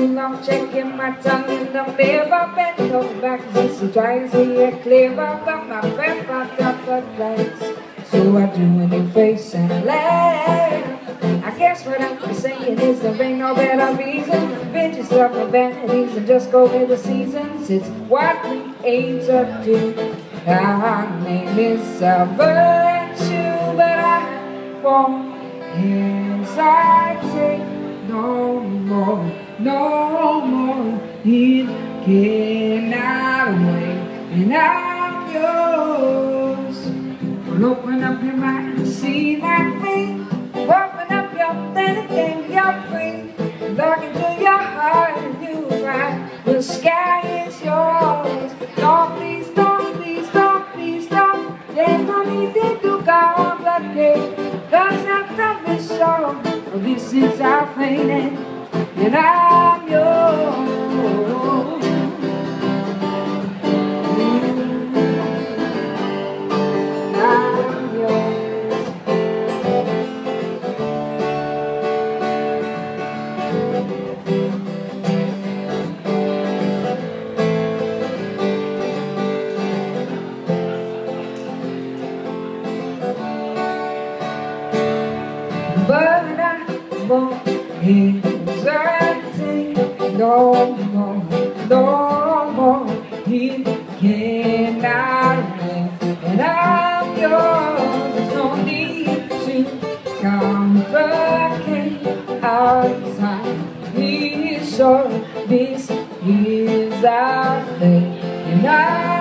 too long checking my tongue in the mirror Bent over back just to see it clearer Got my breath out of the place So I do any face and laugh. I guess what I'm saying is there ain't no better reason. Rid yourself of vanities and just go with the seasons. It's what we aim to. Do Our name is a virtue But I won't hesitate no more no more. It cannot wait And I'm yours. Well, open up your mind and see that thing. Open up your thinking, you're free Look into your heart and you find The sky is yours. Don't please, don't please, don't please, don't. There's no need to complicate Cause I promise you This is our fate and I'm yours. Won't hesitate no more, no more. He cannot win, and I'm yours. There's no need to complicate our time. He's sure this is our fate, and I.